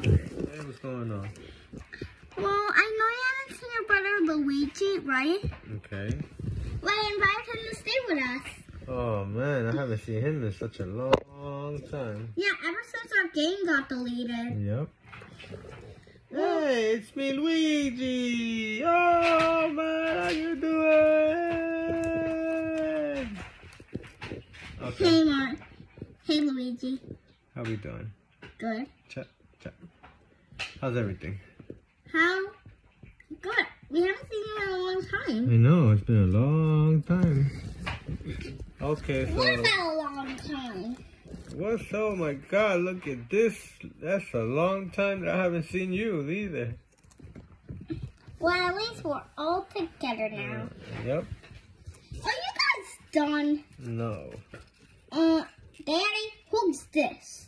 Hey, what's going on? Well, I know you haven't seen your brother Luigi, right? Okay. Well, I invited him to stay with us. Oh man, I haven't seen him in such a long time. Yeah, ever since our game got deleted. Yep. Hey, it's me, Luigi. Oh man, how you doing? Okay. Hey, Mark. Hey, Luigi. How we doing? Good. Chat. How's everything? How? Good. We haven't seen you in a long time. I know it's been a long time. Okay, so What's that a long time? what's? Oh my God! Look at this. That's a long time that I haven't seen you either. Well, at least we're all together now. Yep. Are you guys done? No, Uh, Daddy, who's this?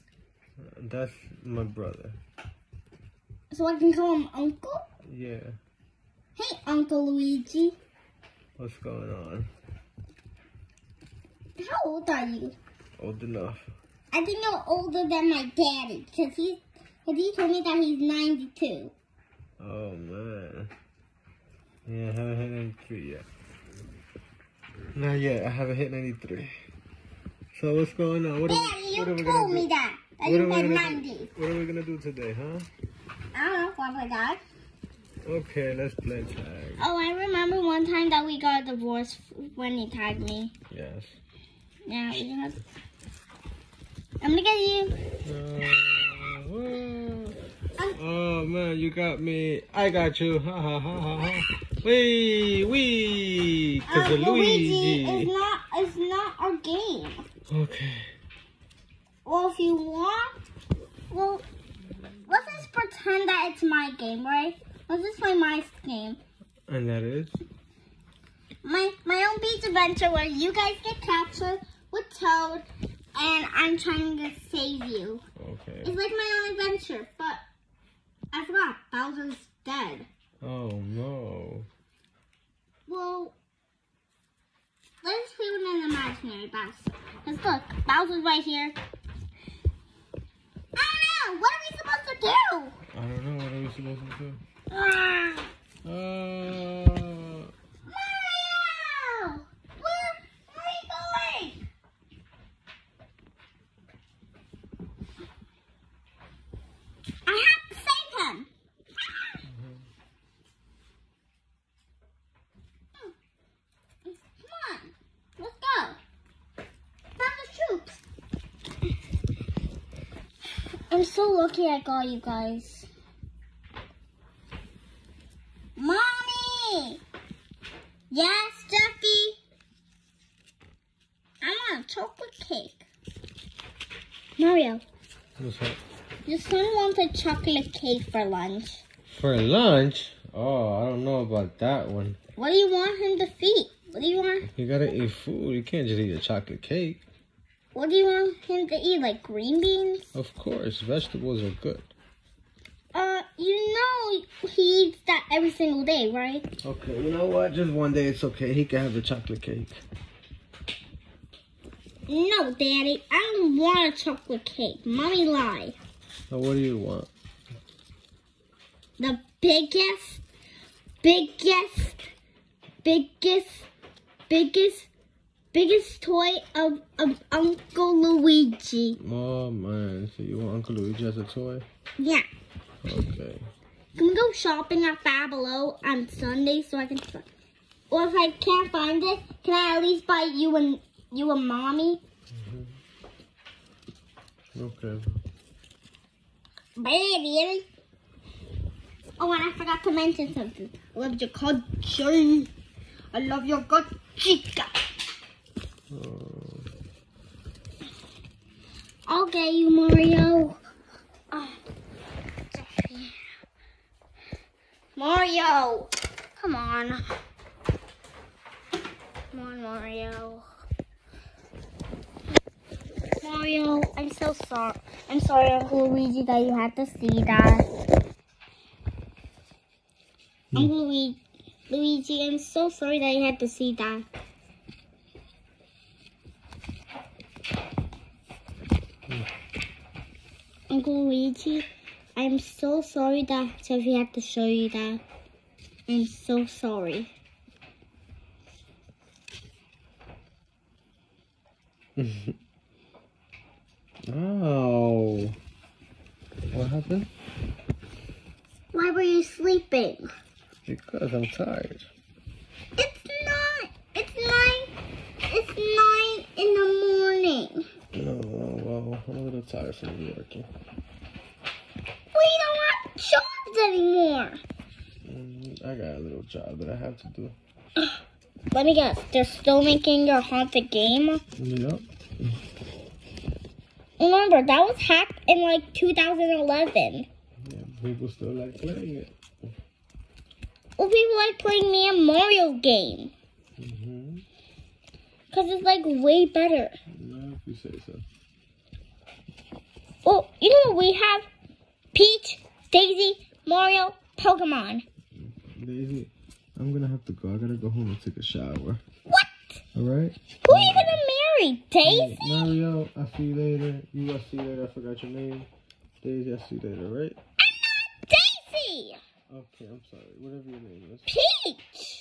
that's my brother. So I can call him Uncle? Yeah. Hey, Uncle Luigi. What's going on? How old are you? Old enough. I think you're older than my daddy, because he, cause he told me that he's 92. Oh man. Yeah, I haven't hit 93 yet. Not yet. I haven't hit 93. So what's going on? What are Daddy, you what are we told me do? that. That What are you we said gonna 90. do? What are we gonna do today, huh? I don't know, probably that. Okay, let's play tag. Oh, I remember one time that we got a divorce when he tagged me. Yes. Yeah, we have... I'm gonna get you. Uh, whoa. oh man, you got me. I got you. Ha ha ha ha ha. Wee wee. Cause Uh, Luigi, Luigi. it's not, it's not our game. Okay. Well, if you want, well, pretend that it's my game, right? Let's just play my game. And that is. My my own beach adventure where you guys get captured with Toad, and I'm trying to save you. Okay. It's like my own adventure, but I forgot Bowser's dead. Oh no. Well, let's play with an imaginary Bowser. Let's look, Bowser's right here. Know. What are we supposed to do? I don't know what are we supposed to do. Uh, Mario! Where are you going? I have to save him. Come on, let's go. Found the troops. I'm so lucky I got you guys. Mommy! Yes, Jeffy? I want a chocolate cake. Mario, what's that? your son wants a chocolate cake for lunch. For lunch? Oh, I don't know about that one. What do you want him to feed? What do you want? You gotta eat food. You can't just eat a chocolate cake. What do you want him to eat? Like green beans? Of course, vegetables are good. Uh, you know he eats that every single day, right? Okay, you know what? Just one day it's okay. He can have the chocolate cake. No, Daddy, I don't want a chocolate cake. Mommy lie. So what do you want? The biggest, biggest, biggest, biggest, biggest toy of, of Uncle Luigi. Oh man, so you want Uncle Luigi as a toy? Yeah. Okay. Can we go shopping at Below on Sunday so I can... Or if I can't find it, can I at least buy you and you and Mommy? Mm-hmm. Okay. Baby. Oh, and I forgot to mention something. I love your country. I love your good chica. I'll get you, Mario. Oh. Mario. Come on. Come on, Mario. Mario, I'm so sorry. I'm sorry, Uncle Luigi, that you had to see that. Hmm. Uncle Luigi, Luigi, I'm so sorry that you had to see that. Uncle Luigi, I'm so sorry that Sophie had to show you that. I'm so sorry. oh. What happened? Why were you sleeping? Because I'm tired. It's not. It's nine. It's nine in the morning. Oh, well, well, I'm a tired from working. We don't have jobs anymore. Mm, I got a little job that I have to do. Let me guess. They're still making your haunted game. Yep. Remember, that was hacked in like 2011. Yeah, people still like playing it. Well, people like playing me a Mario game Mm-hmm. because it's like way better. Yeah, if you say so. Well, you know what we have? Peach, Daisy, Mario, Pokemon. Daisy, I'm gonna have to go. I gotta go home and take a shower. What? Alright? Who are you gonna marry? Daisy? Mario, I'll see you later. You, I'll see you later. I forgot your name. Daisy, I'll see you later, right? I'm not Daisy! Okay, I'm sorry. Whatever your name is. Peach!